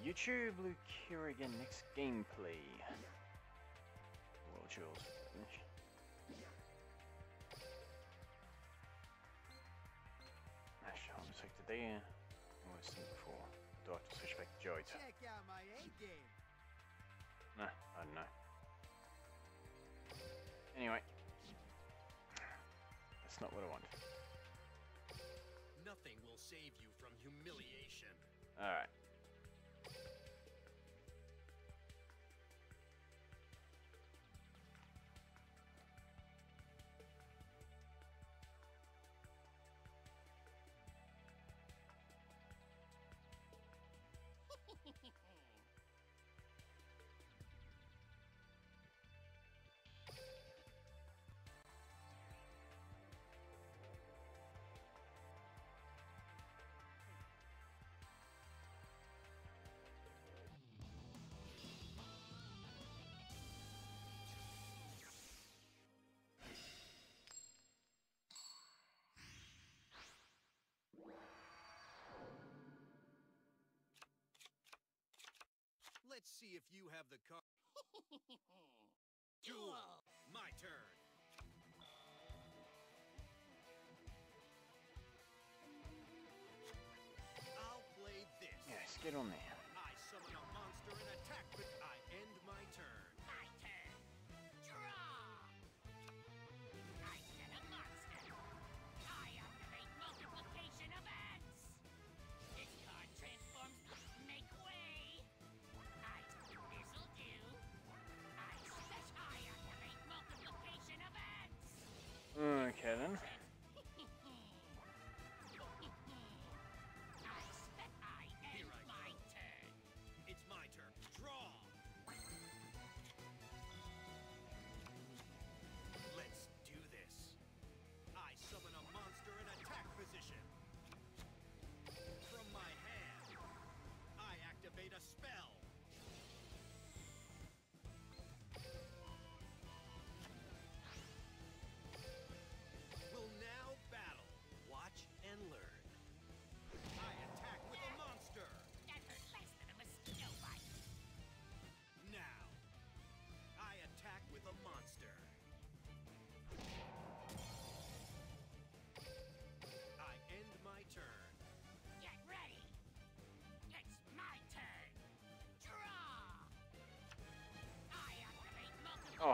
YouTube, Luke here again, next gameplay. Royal Jewels finish. Actually, I'll just take the day I've seen before. Do I have to switch back to Joid? Check out my A game. Nah, I don't know. Anyway. That's not what I want. Nothing will save you from humiliation. Alright. Let's see if you have the card. Duel! My turn. I'll play this. Yes, get on there.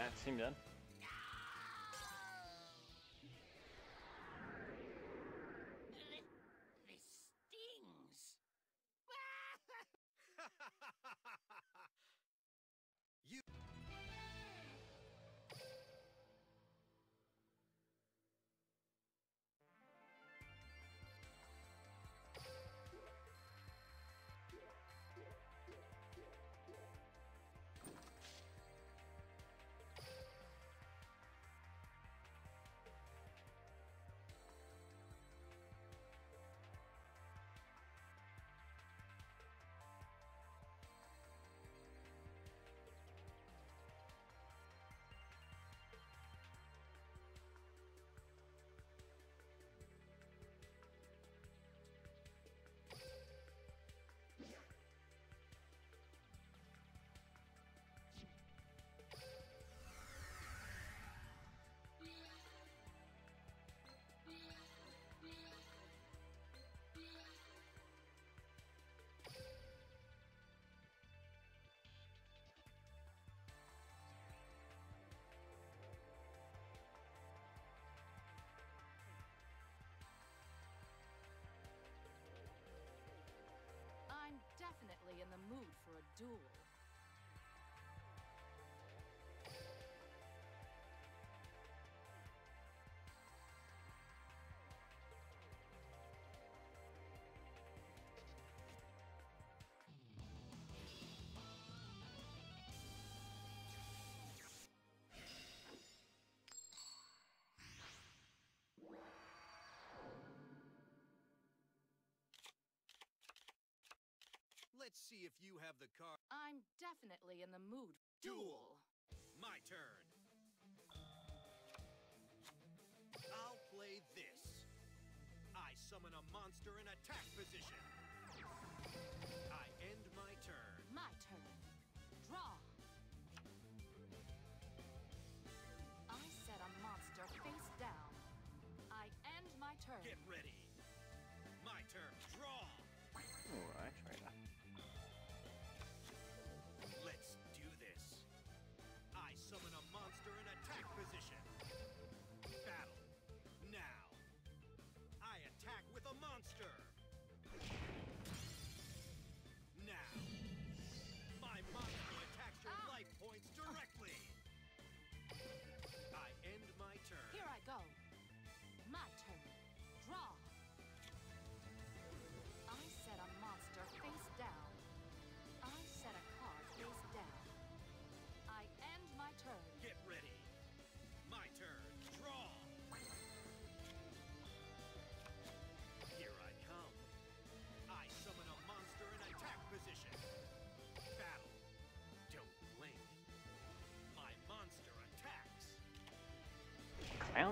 Yeah, seemed good. for a duel. Let's see if you have the card. I'm definitely in the mood. Duel. My turn. I'll play this. I summon a monster in attack position. I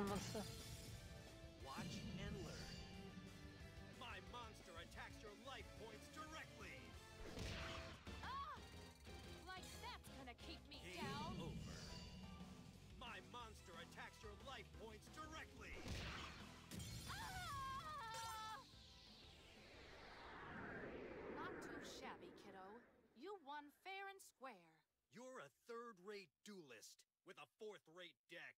monster? Watch and learn. My monster attacks your life points directly. Ah! Like that's gonna keep me Game down. over. My monster attacks your life points directly. Ah! Not too shabby, kiddo. You won fair and square. You're a third-rate duelist with a fourth-rate deck.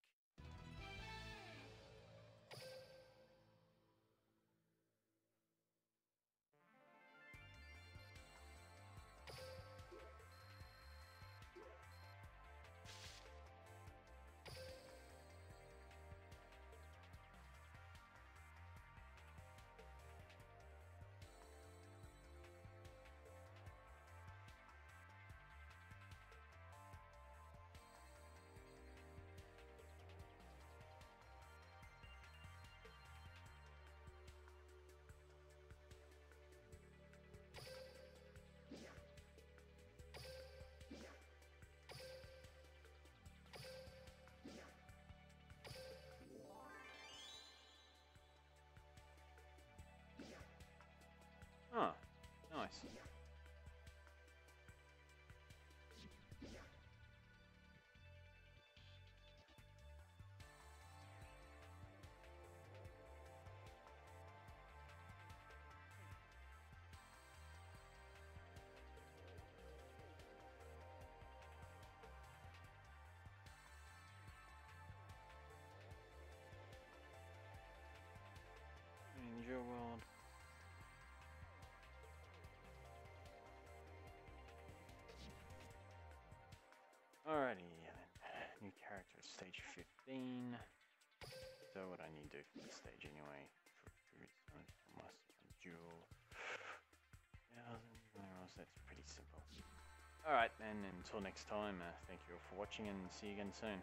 Alrighty. New character stage 15. So what I need to do for this stage anyway. My. Thousand minerals, that's pretty simple. Alright then, until next time, uh, thank you all for watching and see you again soon.